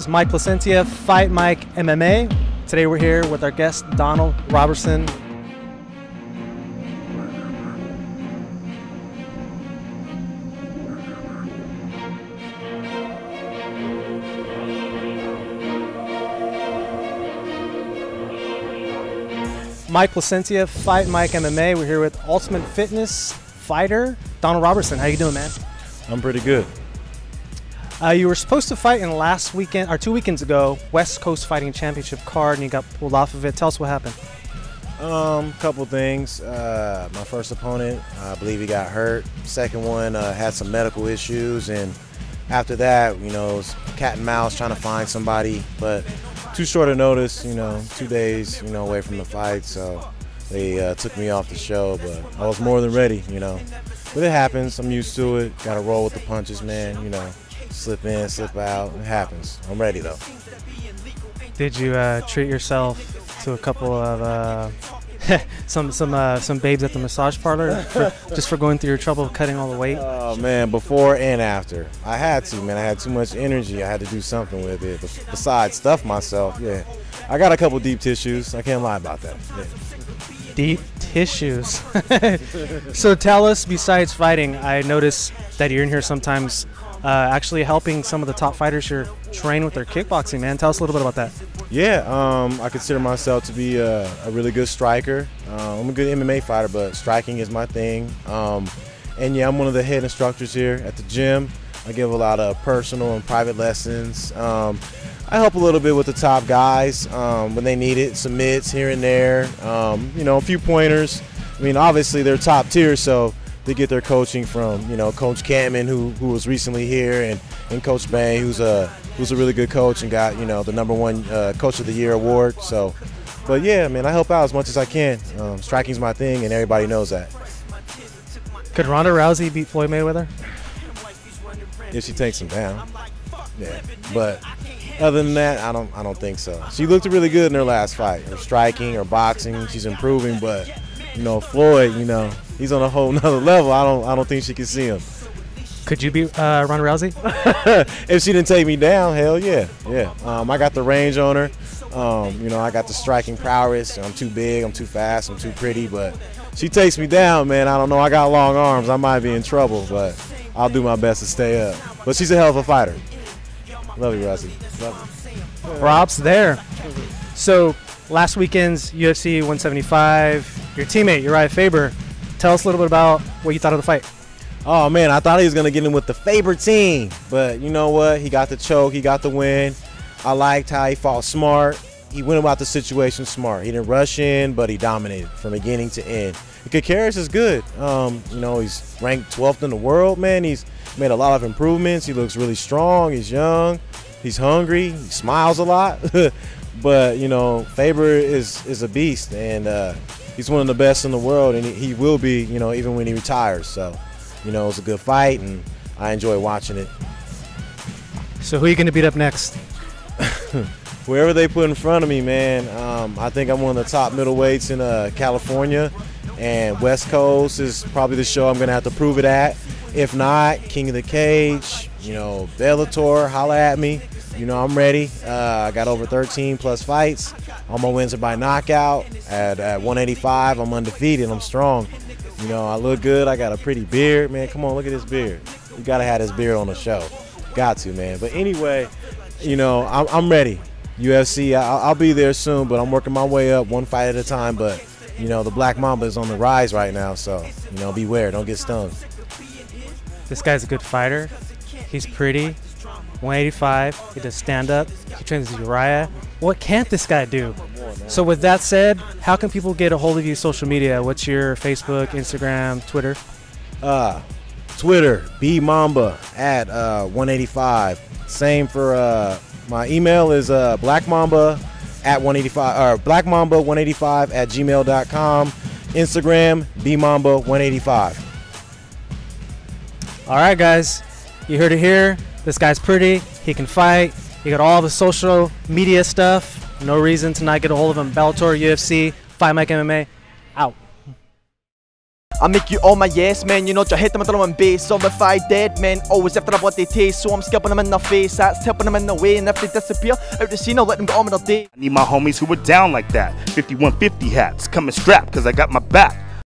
This is Mike Placentia, Fight Mike MMA. Today we're here with our guest, Donald Roberson. Mike Placentia, Fight Mike MMA. We're here with Ultimate Fitness fighter, Donald Roberson. How you doing, man? I'm pretty good. Uh, you were supposed to fight in last weekend or two weekends ago, West Coast Fighting Championship card, and you got pulled off of it. Tell us what happened. Um, couple things. Uh, my first opponent, I believe he got hurt. Second one uh, had some medical issues, and after that, you know, cat and mouse trying to find somebody, but too short a notice. You know, two days, you know, away from the fight, so they uh, took me off the show. But I was more than ready, you know. But it happens. I'm used to it. Got to roll with the punches, man. You know, slip in, slip out. It happens. I'm ready though. Did you uh, treat yourself to a couple of uh, some some uh, some babes at the massage parlor for, just for going through your trouble of cutting all the weight? Oh man, before and after, I had to. Man, I had too much energy. I had to do something with it. Besides stuff myself, yeah. I got a couple deep tissues. I can't lie about that. Yeah. Deep tissues. so tell us, besides fighting, I notice that you're in here sometimes uh, actually helping some of the top fighters here train with their kickboxing, man. Tell us a little bit about that. Yeah, um, I consider myself to be a, a really good striker. Uh, I'm a good MMA fighter, but striking is my thing. Um, and yeah, I'm one of the head instructors here at the gym. I give a lot of personal and private lessons. Um, I help a little bit with the top guys um, when they need it, some mids here and there, um, you know, a few pointers. I mean, obviously they're top tier, so they get their coaching from, you know, Coach Kampmann, who, who was recently here, and, and Coach Bang, who's a who's a really good coach and got, you know, the number one uh, Coach of the Year award. So, but yeah, man, I help out as much as I can. Um, striking's my thing, and everybody knows that. Could Ronda Rousey beat Floyd Mayweather? If she takes him down, yeah. But other than that, I don't I don't think so. She looked really good in her last fight. Her striking, her boxing, she's improving. But you know, Floyd, you know, he's on a whole nother level. I don't I don't think she can see him. Could you beat uh, Ronda Rousey? if she didn't take me down, hell yeah, yeah. Um, I got the range on her. Um, you know, I got the striking prowess. I'm too big, I'm too fast, I'm too pretty, but she takes me down, man. I don't know. I got long arms. I might be in trouble, but I'll do my best to stay up. But she's a hell of a fighter. Love you, Rousey. Love you. Props there. So last weekend's UFC 175, your teammate Urijah Faber. Tell us a little bit about what you thought of the fight. Oh man, I thought he was gonna get in with the Faber team, but you know what? He got the choke, he got the win. I liked how he fought smart. He went about the situation smart. He didn't rush in, but he dominated from beginning to end. Caceres is good. Um, you know, he's ranked 12th in the world, man. He's made a lot of improvements. He looks really strong. He's young. He's hungry. He smiles a lot. but you know, Faber is is a beast, and uh, he's one of the best in the world, and he, he will be. You know, even when he retires. So, you know, it's a good fight, and I enjoy watching it. So, who are you going to beat up next? Whoever they put in front of me, man. Um, I think I'm one of the top middleweights in uh, California, and West Coast is probably the show I'm going to have to prove it at. If not, King of the Cage, you know, Bellator, holla at me. You know, I'm ready. Uh, I got over 13 plus fights. All my wins are by knockout. At, at 185, I'm undefeated. I'm strong. You know, I look good. I got a pretty beard. Man, come on, look at this beard. You got to have this beard on the show. Got to, man. But anyway, you know, I'm, I'm ready. UFC, I'll, I'll be there soon, but I'm working my way up one fight at a time. But, you know, the Black Mamba is on the rise right now. So, you know, beware. Don't get stung. This guy's a good fighter. He's pretty. 185. He does stand up. He trains Urijah. What can't this guy do? So, with that said, how can people get a hold of you social media? What's your Facebook, Instagram, Twitter? Uh, Twitter, B Mamba at uh, 185. Same for uh, my email is uh, Black Mamba at 185 or Black Mamba 185 at gmail.com. Instagram, B Mamba 185. All right, guys, you heard it here. This guy's pretty. He can fight. He got all the social media stuff. No reason to not get a hold of him. Bellator, UFC, Fight Mike MMA, out. I make you all my yes men, you know, just hit them with drum and base. So if I dead men, always after a bloody taste. So I'm skipping them in the face, that's helping them in the way. And if they disappear out the scene, I'll let them go on with their day. I need my homies who were down like that. 5150 hats, coming strapped, cause I got my back.